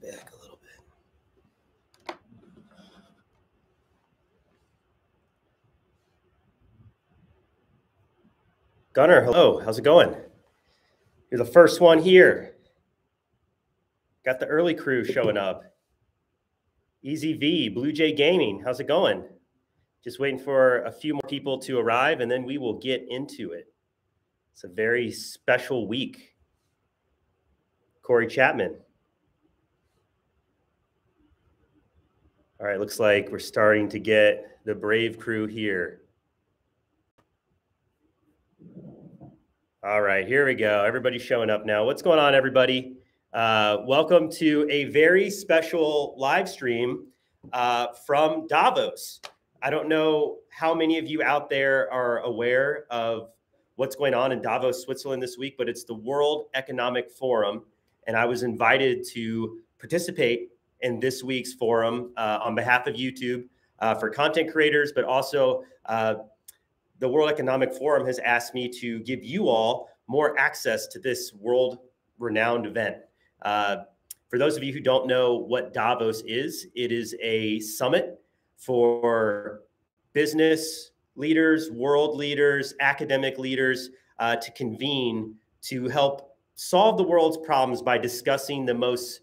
back a little bit. Gunnar, hello. How's it going? You're the first one here. Got the early crew showing up. Easy V, Blue Jay Gaming. How's it going? Just waiting for a few more people to arrive and then we will get into it. It's a very special week. Corey Chapman. All right, looks like we're starting to get the Brave crew here. All right, here we go. Everybody's showing up now. What's going on, everybody? Uh, welcome to a very special live stream uh, from Davos. I don't know how many of you out there are aware of what's going on in Davos, Switzerland this week, but it's the World Economic Forum. And I was invited to participate in this week's forum uh, on behalf of YouTube uh, for content creators, but also uh, the World Economic Forum has asked me to give you all more access to this world renowned event. Uh, for those of you who don't know what Davos is, it is a summit for business leaders, world leaders, academic leaders uh, to convene to help solve the world's problems by discussing the most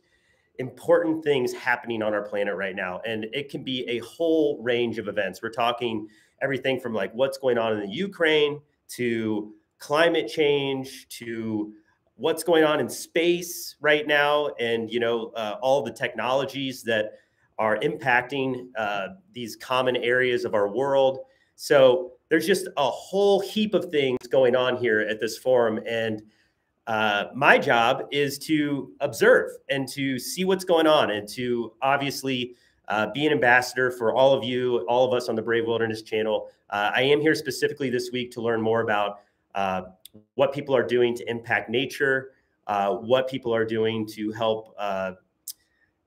important things happening on our planet right now. And it can be a whole range of events. We're talking everything from like what's going on in the Ukraine to climate change to what's going on in space right now and you know uh, all the technologies that are impacting uh, these common areas of our world so there's just a whole heap of things going on here at this forum and uh, my job is to observe and to see what's going on and to obviously uh, be an ambassador for all of you, all of us on the Brave Wilderness channel. Uh, I am here specifically this week to learn more about uh, what people are doing to impact nature, uh, what people are doing to help, uh,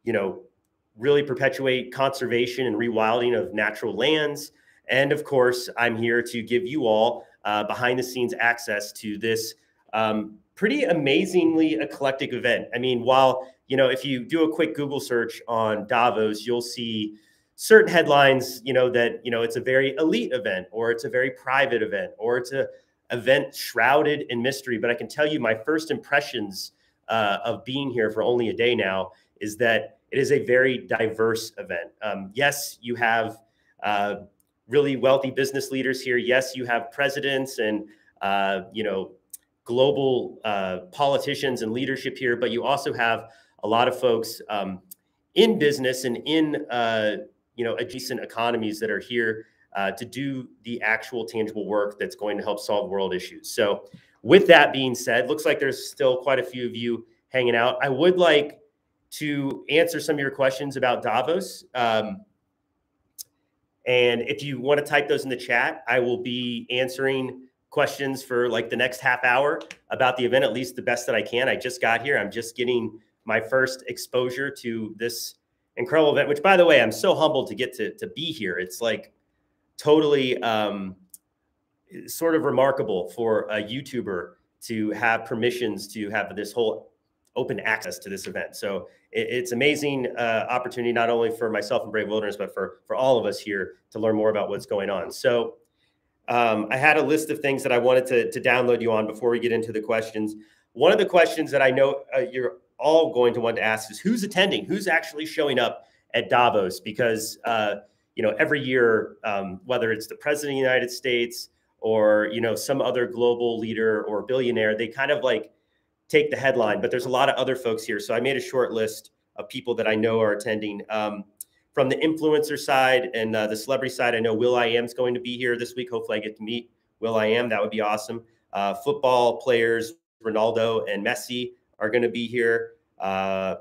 you know, really perpetuate conservation and rewilding of natural lands. And of course, I'm here to give you all behind the scenes access to this um, pretty amazingly eclectic event. I mean, while, you know, if you do a quick Google search on Davos, you'll see certain headlines, you know, that, you know, it's a very elite event or it's a very private event or it's a event shrouded in mystery. But I can tell you my first impressions uh, of being here for only a day now is that it is a very diverse event. Um, yes, you have uh, really wealthy business leaders here. Yes, you have presidents and, uh, you know, global uh, politicians and leadership here, but you also have a lot of folks um, in business and in uh, you know adjacent economies that are here uh, to do the actual tangible work that's going to help solve world issues. So, with that being said, looks like there's still quite a few of you hanging out. I would like to answer some of your questions about Davos. Um, and if you want to type those in the chat, I will be answering questions for like the next half hour about the event, at least the best that I can. I just got here. I'm just getting my first exposure to this incredible event, which by the way, I'm so humbled to get to, to be here. It's like totally um, sort of remarkable for a YouTuber to have permissions to have this whole open access to this event. So it, it's amazing uh, opportunity, not only for myself and Brave Wilderness, but for, for all of us here to learn more about what's going on. So um, I had a list of things that I wanted to, to download you on before we get into the questions. One of the questions that I know uh, you're all going to want to ask is who's attending? Who's actually showing up at Davos? Because uh, you know every year, um, whether it's the president of the United States or you know some other global leader or billionaire, they kind of like take the headline. But there's a lot of other folks here, so I made a short list of people that I know are attending. Um, from the influencer side and uh, the celebrity side, I know will.i.am is going to be here this week. Hopefully, I get to meet will.i.am. That would be awesome. Uh, football players, Ronaldo and Messi are going to be here. Uh,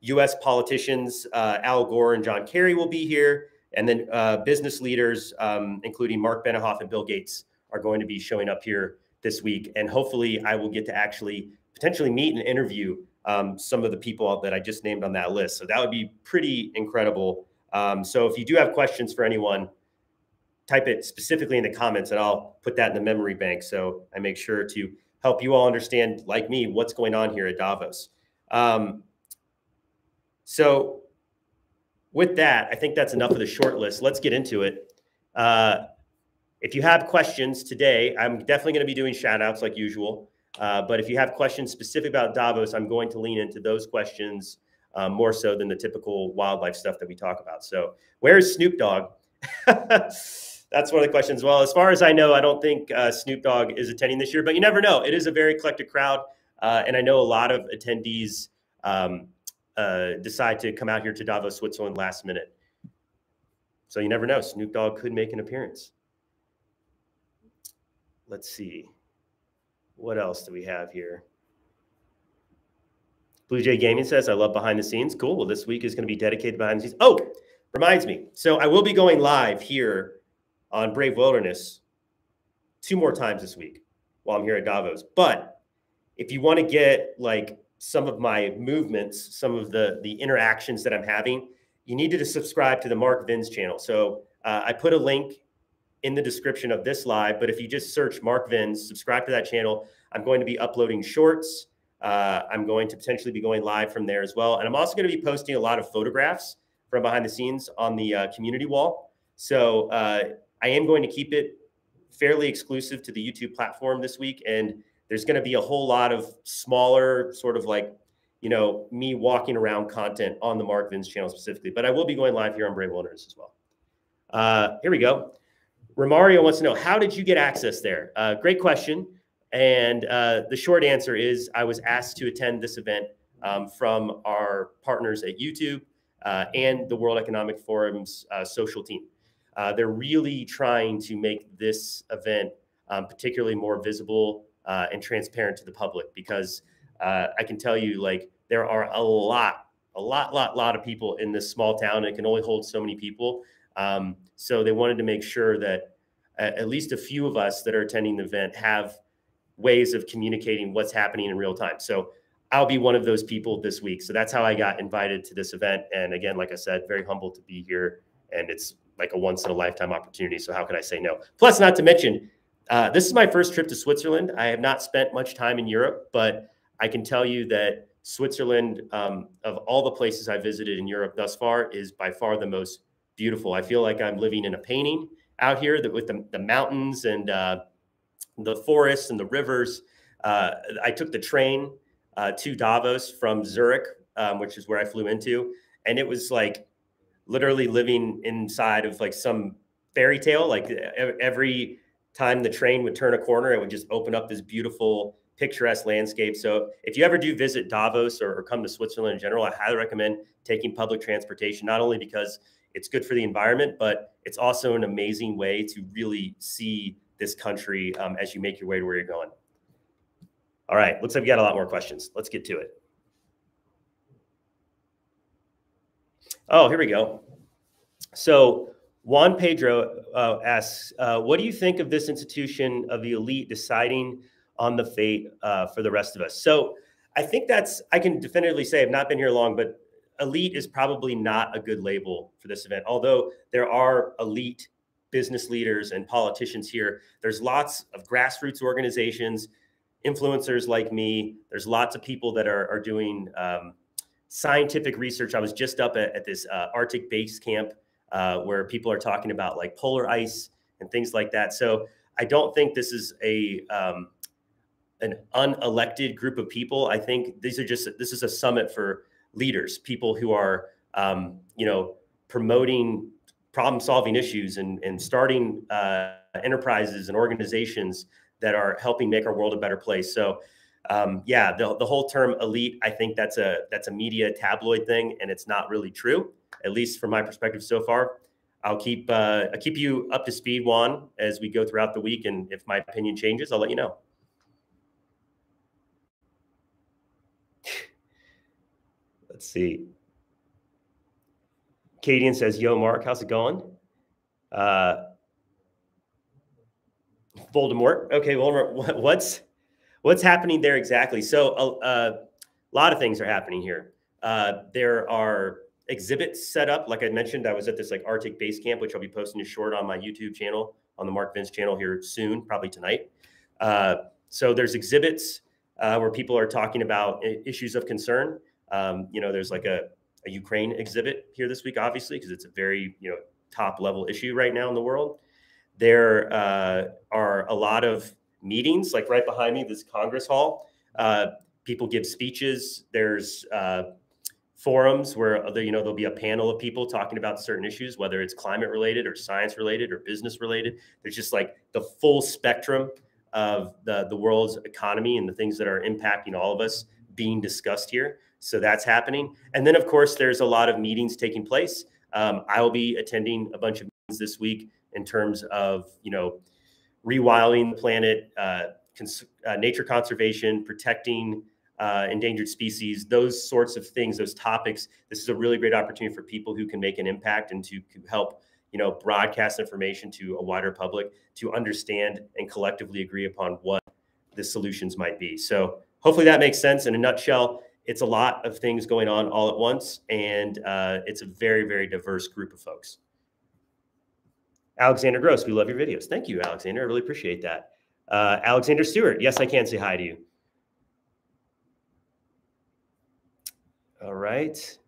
U.S. politicians, uh, Al Gore and John Kerry will be here. And then uh, business leaders, um, including Marc Benioff and Bill Gates, are going to be showing up here this week. And hopefully, I will get to actually potentially meet and interview um, some of the people that I just named on that list. So that would be pretty incredible um, so if you do have questions for anyone, type it specifically in the comments and I'll put that in the memory bank. So I make sure to help you all understand, like me, what's going on here at Davos. Um, So with that, I think that's enough of the short list. Let's get into it. Uh, if you have questions today, I'm definitely going to be doing shout outs like usual. Uh, but if you have questions specific about Davos, I'm going to lean into those questions um, more so than the typical wildlife stuff that we talk about. So, where's Snoop Dogg? That's one of the questions. Well, as far as I know, I don't think uh, Snoop Dogg is attending this year, but you never know. It is a very eclectic crowd. Uh, and I know a lot of attendees um, uh, decide to come out here to Davos, Switzerland last minute. So you never know. Snoop Dogg could make an appearance. Let's see. What else do we have here? Blue Jay Gaming says, I love behind the scenes. Cool. Well, this week is going to be dedicated behind the scenes. Oh, reminds me. So I will be going live here on Brave Wilderness two more times this week while I'm here at Davos. But if you want to get like some of my movements, some of the the interactions that I'm having, you need to subscribe to the Mark Vins channel. So uh, I put a link in the description of this live, but if you just search Mark Vins, subscribe to that channel. I'm going to be uploading shorts. Uh, I'm going to potentially be going live from there as well. And I'm also going to be posting a lot of photographs from behind the scenes on the uh, community wall. So uh, I am going to keep it fairly exclusive to the YouTube platform this week. And there's going to be a whole lot of smaller, sort of like, you know, me walking around content on the Mark Vins channel specifically. But I will be going live here on Brave Wilderness as well. Uh, here we go. Romario wants to know how did you get access there? Uh, great question. And uh, the short answer is I was asked to attend this event um, from our partners at YouTube uh, and the World Economic Forum's uh, social team. Uh, they're really trying to make this event um, particularly more visible uh, and transparent to the public because uh, I can tell you, like, there are a lot, a lot, lot, lot of people in this small town. It can only hold so many people. Um, so they wanted to make sure that at least a few of us that are attending the event have ways of communicating what's happening in real time. So I'll be one of those people this week. So that's how I got invited to this event. And again, like I said, very humbled to be here. And it's like a once in a lifetime opportunity. So how can I say no? Plus, not to mention, uh, this is my first trip to Switzerland. I have not spent much time in Europe, but I can tell you that Switzerland, um, of all the places I visited in Europe thus far, is by far the most beautiful. I feel like I'm living in a painting out here that with the, the mountains and uh, the forests and the rivers. Uh, I took the train uh, to Davos from Zurich, um, which is where I flew into, and it was like literally living inside of like some fairy tale. Like every time the train would turn a corner, it would just open up this beautiful, picturesque landscape. So if you ever do visit Davos or, or come to Switzerland in general, I highly recommend taking public transportation, not only because it's good for the environment, but it's also an amazing way to really see this country um, as you make your way to where you're going. All right, looks like we got a lot more questions. Let's get to it. Oh, here we go. So Juan Pedro uh, asks, uh, what do you think of this institution of the elite deciding on the fate uh, for the rest of us? So I think that's, I can definitively say I've not been here long, but elite is probably not a good label for this event. Although there are elite business leaders and politicians here. There's lots of grassroots organizations, influencers like me. There's lots of people that are, are doing um, scientific research. I was just up at, at this uh, Arctic base camp uh, where people are talking about like polar ice and things like that. So I don't think this is a um, an unelected group of people. I think these are just this is a summit for leaders, people who are um, you know promoting problem solving issues and, and starting uh, enterprises and organizations that are helping make our world a better place. So, um, yeah, the, the whole term elite, I think that's a that's a media tabloid thing, and it's not really true, at least from my perspective so far. I'll keep uh, I'll keep you up to speed, Juan, as we go throughout the week, and if my opinion changes, I'll let you know. Let's see. Cadian says, "Yo, Mark, how's it going?" Uh, Voldemort. Okay, Voldemort. What's what's happening there exactly? So, a lot of things are happening here. Uh, there are exhibits set up. Like I mentioned, I was at this like Arctic base camp, which I'll be posting a short on my YouTube channel, on the Mark Vins channel here soon, probably tonight. Uh, so there's exhibits uh, where people are talking about issues of concern. Um, you know, there's like a a Ukraine exhibit here this week, obviously, because it's a very you know top level issue right now in the world. There uh, are a lot of meetings, like right behind me, this Congress Hall. Uh, people give speeches. There's uh, forums where you know there'll be a panel of people talking about certain issues, whether it's climate related or science related or business related. There's just like the full spectrum of the the world's economy and the things that are impacting all of us being discussed here. So that's happening. And then of course there's a lot of meetings taking place. Um, I will be attending a bunch of meetings this week in terms of you know rewilding the planet, uh, uh, nature conservation, protecting uh, endangered species, those sorts of things, those topics. This is a really great opportunity for people who can make an impact and to help you know broadcast information to a wider public to understand and collectively agree upon what the solutions might be. So hopefully that makes sense. In a nutshell, it's a lot of things going on all at once, and uh, it's a very very diverse group of folks. Alexander Gross, we love your videos. Thank you, Alexander. I really appreciate that. Uh, Alexander Stewart, yes, I can say hi to you. All right.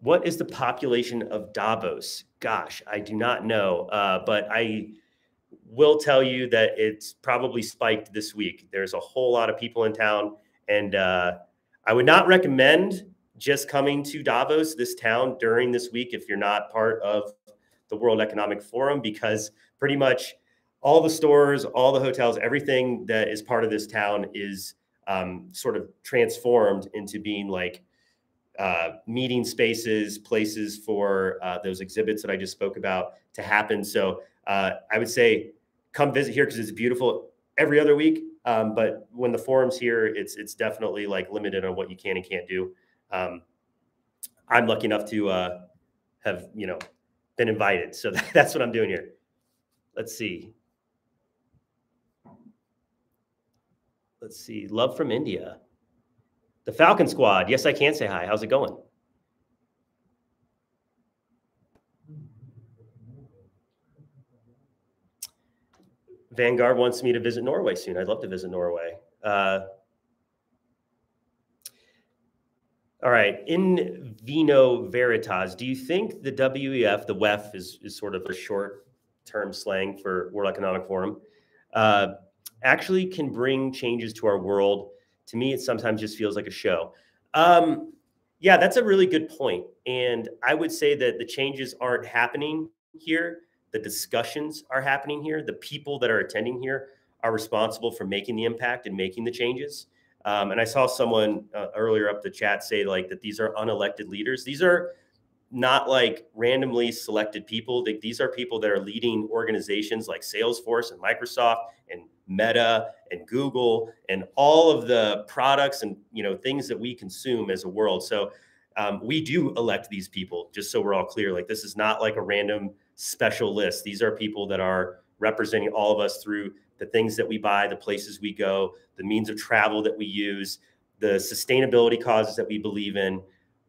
What is the population of Davos? Gosh, I do not know, uh, but I will tell you that it's probably spiked this week. There's a whole lot of people in town, and uh, I would not recommend just coming to Davos, this town, during this week if you're not part of the World Economic Forum because pretty much all the stores, all the hotels, everything that is part of this town is um, sort of transformed into being like uh, meeting spaces, places for uh, those exhibits that I just spoke about to happen. So uh, I would say come visit here because it's beautiful every other week. Um, but when the forum's here, it's it's definitely like limited on what you can and can't do. Um, I'm lucky enough to uh, have you know been invited. So that's what I'm doing here. Let's see. Let's see. Love from India. The Falcon Squad. Yes, I can say hi. How's it going? Vanguard wants me to visit Norway soon. I'd love to visit Norway. Uh, All right. In vino veritas, do you think the WEF, the WEF is, is sort of a short term slang for World Economic Forum, uh, actually can bring changes to our world? To me, it sometimes just feels like a show. Um, yeah, that's a really good point. And I would say that the changes aren't happening here. The discussions are happening here. The people that are attending here are responsible for making the impact and making the changes. Um, and I saw someone uh, earlier up the chat say like that these are unelected leaders. These are not like randomly selected people. These are people that are leading organizations like Salesforce and Microsoft and Meta and Google and all of the products and you know things that we consume as a world. So um, we do elect these people. Just so we're all clear, like this is not like a random special list. These are people that are representing all of us through the things that we buy, the places we go, the means of travel that we use, the sustainability causes that we believe in,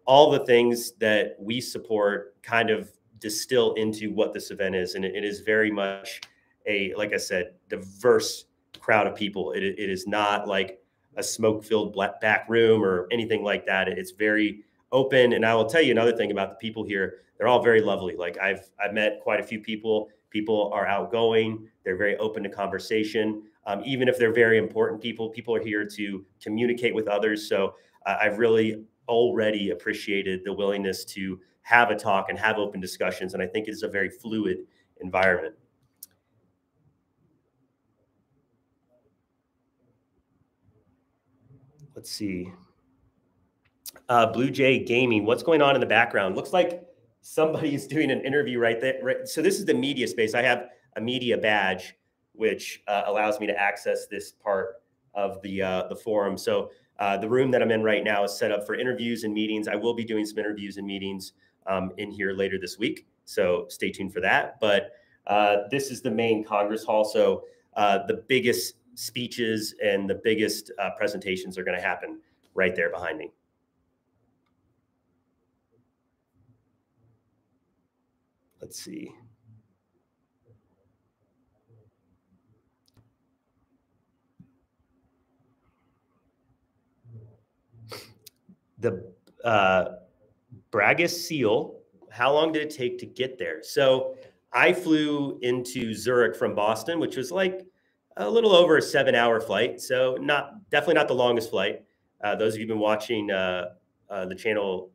all the things that we support kind of distill into what this event is. And it, is very much a, like I said, diverse crowd of people. It, it is not like a smoke filled back room or anything like that. It's very open. And I will tell you another thing about the people here. They're all very lovely. Like I've, I've met quite a few people People are outgoing. They're very open to conversation. Um, even if they're very important people, people are here to communicate with others. So uh, I've really already appreciated the willingness to have a talk and have open discussions. And I think it's a very fluid environment. Let's see. Uh, Blue Jay Gaming, what's going on in the background? Looks like somebody's doing an interview right there. Right, so this is the media space. I have a media badge, which uh, allows me to access this part of the uh, the forum. So uh, the room that I'm in right now is set up for interviews and meetings. I will be doing some interviews and meetings um, in here later this week. So stay tuned for that. But uh, this is the main Congress hall. So uh, the biggest speeches and the biggest presentations are going to happen right there behind me. Let's see. The uh, Braga Seal. How long did it take to get there? So I flew into Zurich from Boston, which was like a little over a seven hour flight. So not definitely not the longest flight. Uh, those of you who've been watching uh, uh, the channel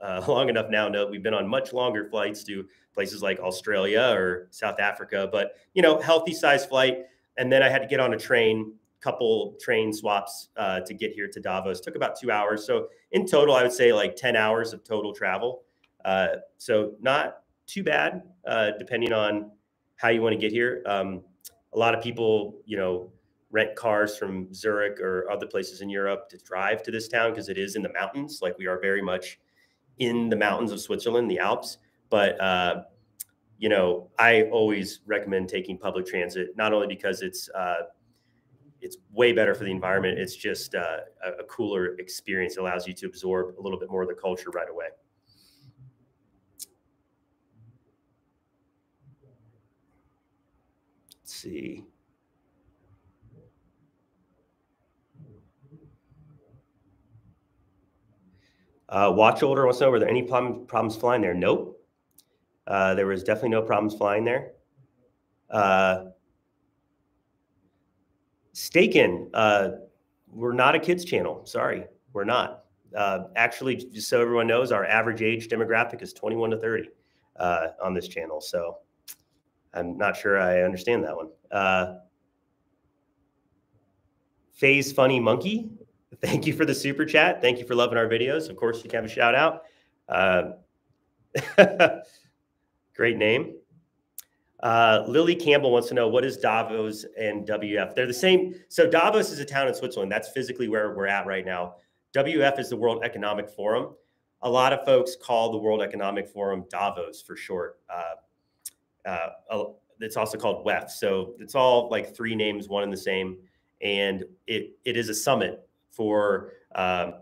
uh, long enough now know we've been on much longer flights to places like Australia or South Africa, but you know, healthy size flight. And then I had to get on a train, couple train swaps uh, to get here to Davos. Took about two hours. So in total, I would say like 10 hours of total travel. Uh, so not too bad, depending on how you want to get here. Um, a lot of people, you know, rent cars from Zurich or other places in Europe to drive to this town because it is in the mountains. Like we are very much in the mountains of Switzerland, the Alps. But uh, you know, I always recommend taking public transit, not only because it's uh, it's way better for the environment. It's just uh, a, cooler experience. It allows you to absorb a little bit more of the culture right away. Let's see. Uh, watch older wants to know, were there any problem, problems flying there? Nope. Uh, there was definitely no problems flying there. Uh, Staken, uh, we're not a kids channel. Sorry, we're not. Uh, actually, just so everyone knows, our average age demographic is 21 to 30 uh, on this channel. So I'm not sure I understand that one. Uh, Phase Funny Monkey, thank you for the super chat. Thank you for loving our videos. Of course, you can have a shout out. Uh, great name. Uh, Lily Campbell wants to know what is Davos and WF? They're the same. So Davos is a town in Switzerland. That's physically where we're at right now. WF is the World Economic Forum. A lot of folks call the World Economic Forum Davos for short. Uh, uh, it's also called WEF. So it's all like three names, one and the same. And it, it is a summit for um,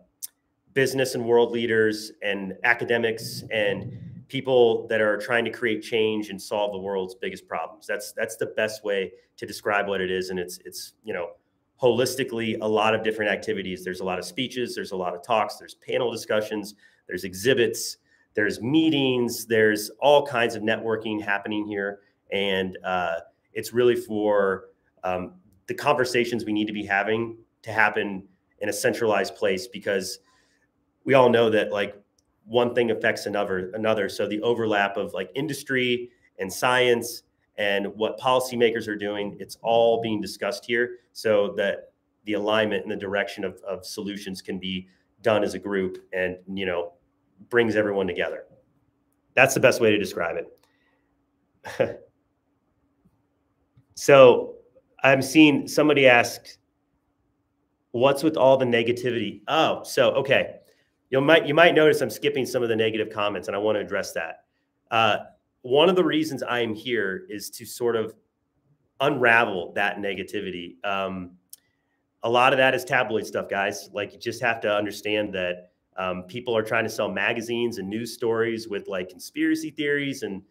business and world leaders and academics and people that are trying to create change and solve the world's biggest problems. That's that's the best way to describe what it is. And it's it's you know holistically a lot of different activities. There's a lot of speeches, there's a lot of talks, there's panel discussions, there's exhibits, there's meetings, there's all kinds of networking happening here, and uh, it's really for um, the conversations we need to be having to happen in a centralized place because we all know that like one thing affects another another. So the overlap of like industry and science and what policymakers are doing it's all being discussed here so that the alignment and the direction of, of solutions can be done as a group and you know brings everyone together. That's the best way to describe it. So i'm seeing somebody ask what's with all the negativity? Oh, so okay. You might you might notice I'm skipping some of the negative comments, and I want to address that. Uh, one of the reasons I am here is to sort of unravel that negativity. Um, a lot of that is tabloid stuff, guys. Like you just have to understand that um, people are trying to sell magazines and news stories with like conspiracy theories, and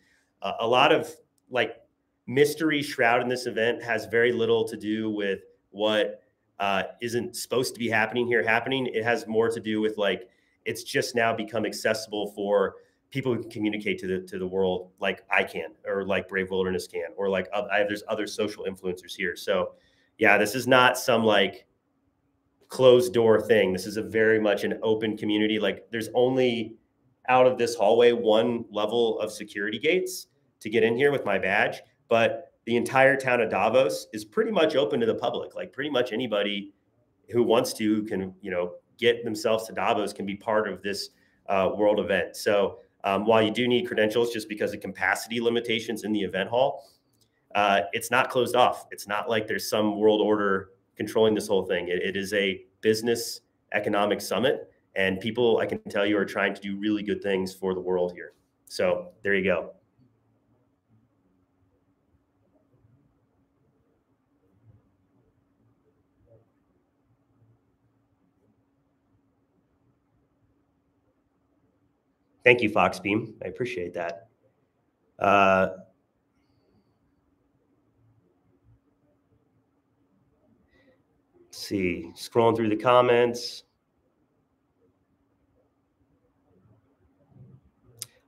uh, a lot of like mystery shroud in this event has very little to do with what uh, isn't supposed to be happening here happening. It has more to do with like it's just now become accessible for people who can communicate to the to the world like I can, or like Brave Wilderness can, or like I, there's other social influencers here. So yeah, this is not some like closed door thing. This is a very much an open community. Like there's only out of this hallway one level of security gates to get in here with my badge, but the entire town of Davos is pretty much open to the public. Like pretty much anybody who wants to can, you know, get themselves to Davos can be part of this uh, world event. So um, while you do need credentials just because of capacity limitations in the event hall, uh, it's not closed off. It's not like there's some world order controlling this whole thing. it, it is a business economic summit, and people, I can tell you, are trying to do really good things for the world here. So there you go. Thank you, Foxbeam. I appreciate that. Uh, let's see, scrolling through the comments.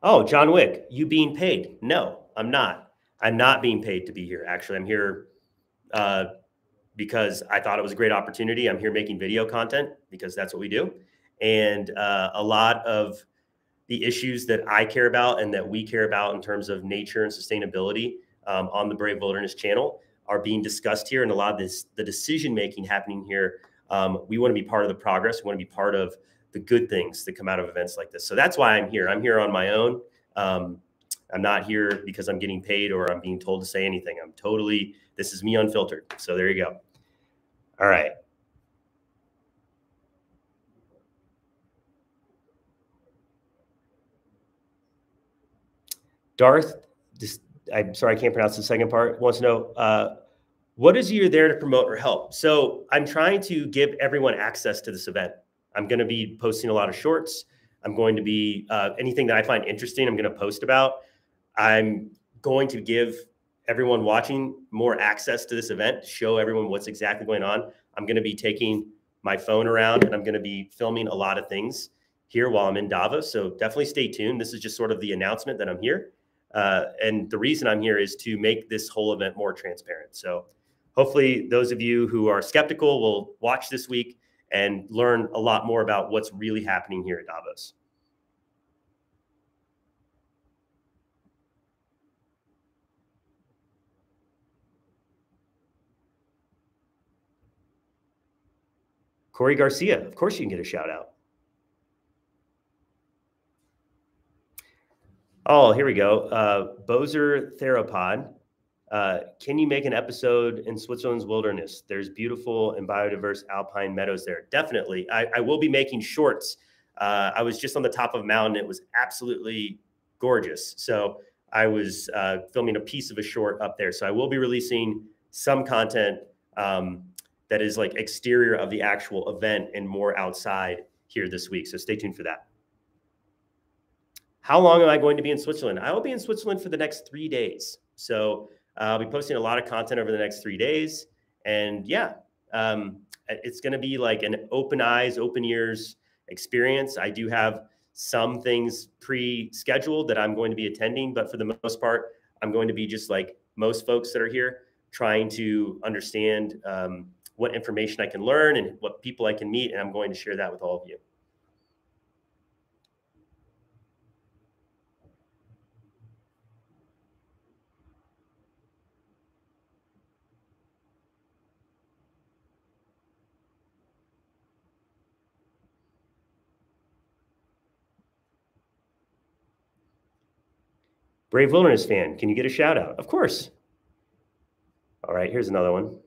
Oh, John Wick, you being paid? No, I'm not. I'm not being paid to be here. Actually, I'm here uh, because I thought it was a great opportunity. I'm here making video content because that's what we do. And uh, a lot of the issues that I care about and that we care about in terms of nature and sustainability um, on the Brave Wilderness channel are being discussed here. And a lot of this, the decision making happening here, um, we want to be part of the progress. We want to be part of the good things that come out of events like this. So that's why I'm here. I'm here on my own. Um, I'm not here because I'm getting paid or I'm being told to say anything. I'm totally, this is me unfiltered. So there you go. All right. Darth, this, I'm sorry, I can't pronounce the second part, wants to know uh, what is you're there to promote or help? So I'm trying to give everyone access to this event. I'm going to be posting a lot of shorts. I'm going to be uh, anything that I find interesting, I'm going to post about. I'm going to give everyone watching more access to this event, show everyone what's exactly going on. I'm going to be taking my phone around and I'm going to be filming a lot of things here while I'm in Davos. So definitely stay tuned. This is just sort of the announcement that I'm here. Uh, and the reason I'm here is to make this whole event more transparent. So hopefully those of you who are skeptical will watch this week and learn a lot more about what's really happening here at Davos. Corey Garcia, of course you can get a shout out. Oh, here we go. Uh, Bozer Theropod. Uh, can you make an episode in Switzerland's wilderness? There's beautiful and biodiverse alpine meadows there. Definitely. I, I will be making shorts. Uh, I was just on the top of a mountain. It was absolutely gorgeous. So I was uh, filming a piece of a short up there. So I will be releasing some content um, that is like exterior of the actual event and more outside here this week. So stay tuned for that. How long am I going to be in Switzerland? I will be in Switzerland for the next three days. So uh, I'll be posting a lot of content over the next three days. And yeah, um, it's going to be like an open eyes, open ears experience. I do have some things pre scheduled that I'm going to be attending, but for the most part, I'm going to be just like most folks that are here, trying to understand um, what information I can learn and what people I can meet. And I'm going to share that with all of you. Brave Wilderness fan, can you get a shout out? Of course. All right, here's another one.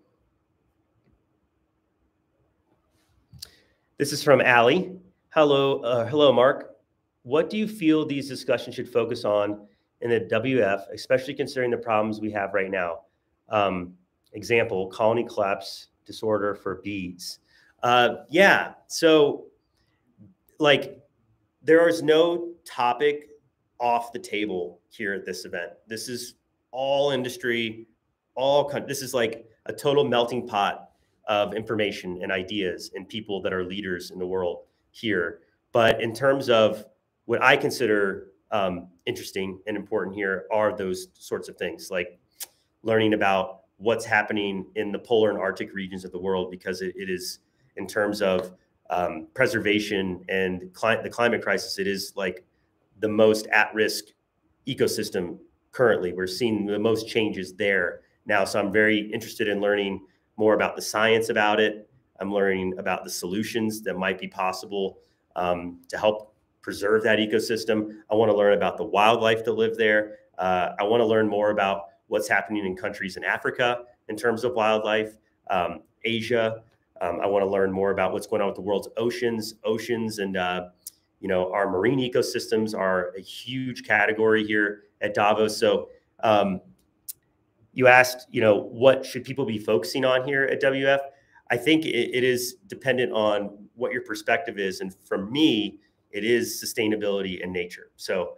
This is from Allie. Hello, uh, hello, Mark. What do you feel these discussions should focus on in the WF, especially considering the problems we have right now? Um, example, colony collapse disorder for bees. Uh, yeah, so like there is no topic off the table here at this event. This is all industry, all this is like a total melting pot of information and ideas and people that are leaders in the world here. But in terms of what I consider um, interesting and important here are those sorts of things, like learning about what's happening in the polar and Arctic regions of the world, because it, it is in terms of um, preservation and cli- the climate crisis, it is like the most at-risk ecosystem currently. We're seeing the most changes there now. So I'm very interested in learning more about the science about it. I'm learning about the solutions that might be possible um, to help preserve that ecosystem. I want to learn about the wildlife that live there. Uh, I want to learn more about what's happening in countries in Africa in terms of wildlife, um, Asia. Um, I want to learn more about what's going on with the world's oceans, oceans, and uh, you know our marine ecosystems are a huge category here at Davos. So um, you asked, you know, what should people be focusing on here at WF? I think it, it is dependent on what your perspective is. And for me, it is sustainability and nature. So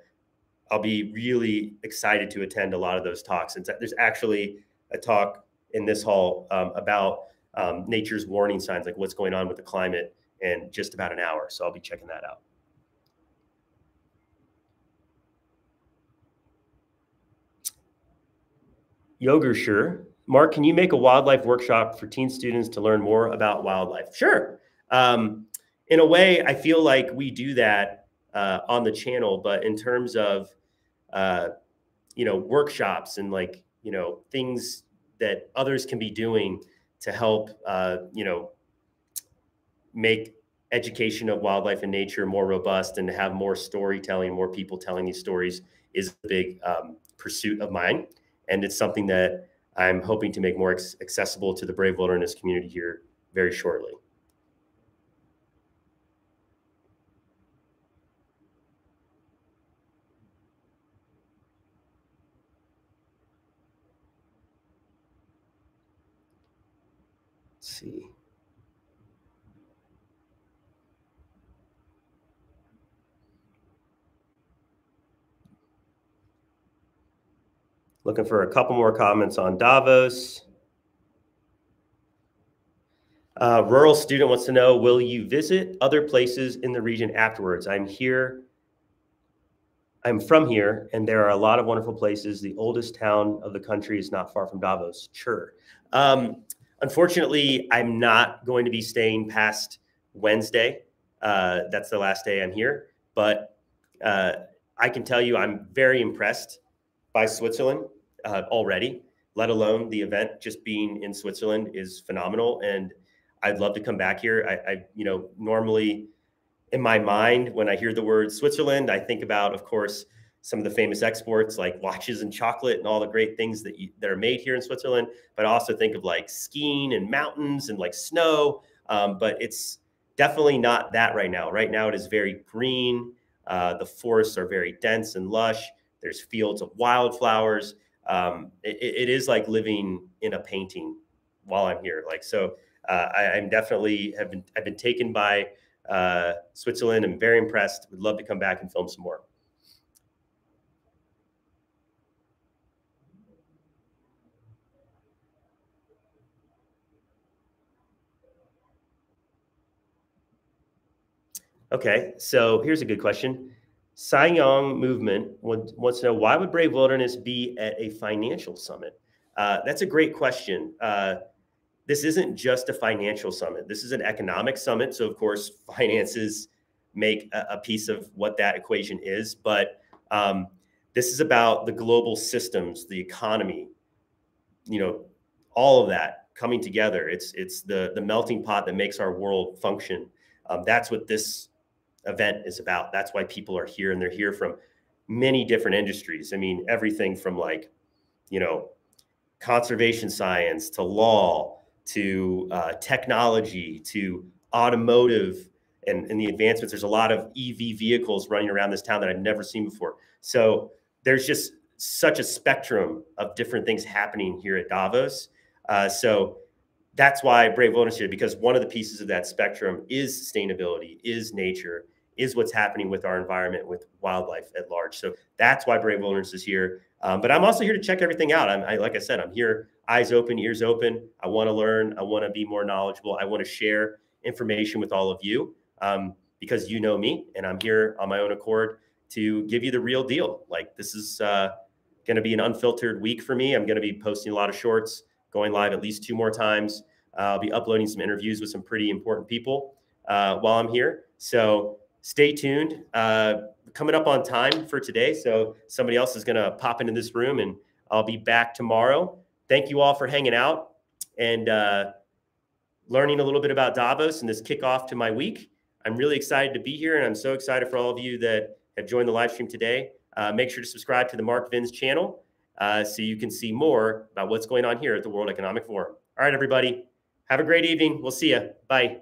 I'll be really excited to attend a lot of those talks. And there's actually a talk in this hall um, about um, nature's warning signs, like what's going on with the climate, in just about an hour. So I'll be checking that out. Yogersher. Mark, can you make a wildlife workshop for teen students to learn more about wildlife? Sure. Um, in a way, I feel like we do that uh, on the channel, but in terms of, uh, you know, workshops and like, you know, things that others can be doing to help, uh, you know, make education of wildlife and nature more robust and have more storytelling, more people telling these stories is a big um, pursuit of mine. And it's something that I'm hoping to make more accessible to the Brave Wilderness community here very shortly. Let's see. Looking for a couple more comments on Davos. Uh, rural student wants to know, will you visit other places in the region afterwards? I'm here. I'm from here, and there are a lot of wonderful places. The oldest town of the country is not far from Davos. Sure. Um, unfortunately, I'm not going to be staying past Wednesday. Uh, that's the last day I'm here. But uh, I can tell you, I'm very impressed by Switzerland uh, already, let alone the event just being in Switzerland is phenomenal. And I'd love to come back here. I, I, you know, normally in my mind, when I hear the word Switzerland, I think about, of course, some of the famous exports like watches and chocolate and all the great things that you, that are made here in Switzerland. But I also think of like skiing and mountains and like snow. Um, but it's definitely not that right now. Right now, it is very green. Uh, the forests are very dense and lush. There's fields of wildflowers um, it, it is like living in a painting while I'm here. Like, so uh, I, am definitely have been, I've been taken by uh, Switzerland. I'm very impressed. Would love to come back and film some more. Okay, so here's a good question. Sanyong movement wants to know why would Brave Wilderness be at a financial summit? Uh, that's a great question. Uh, this isn't just a financial summit. This is an economic summit. So of course, finances make a, a piece of what that equation is. But um, this is about the global systems, the economy, you know, all of that coming together. It's it's the the melting pot that makes our world function. Um, that's what this event is about. That's why people are here and they're here from many different industries. I mean, everything from like, you know, conservation science to law to uh, technology to automotive and, and the advancements. There's a lot of EV vehicles running around this town that I've never seen before. So there's just such a spectrum of different things happening here at Davos. Uh, so that's why Brave Wilderness here, because one of the pieces of that spectrum is sustainability, is nature, is what's happening with our environment, with wildlife at large. So that's why Brave Wilderness is here. Um, but I'm also here to check everything out. I'm, I, like I said, I'm here, eyes open, ears open. I want to learn. I want to be more knowledgeable. I want to share information with all of you um, because you know me, and I'm here on my own accord to give you the real deal. Like this is uh, going to be an unfiltered week for me. I'm going to be posting a lot of shorts, going live at least two more times. Uh, I'll be uploading some interviews with some pretty important people uh, while I'm here. So stay tuned. Uh, coming up on time for today. So somebody else is going to pop into this room and I'll be back tomorrow. Thank you all for hanging out and uh, learning a little bit about Davos and this kickoff to my week. I'm really excited to be here and I'm so excited for all of you that have joined the live stream today. Uh, make sure to subscribe to the Mark Vins channel uh, so you can see more about what's going on here at the World Economic Forum. All right, everybody. Have a great evening. We'll see you. Bye.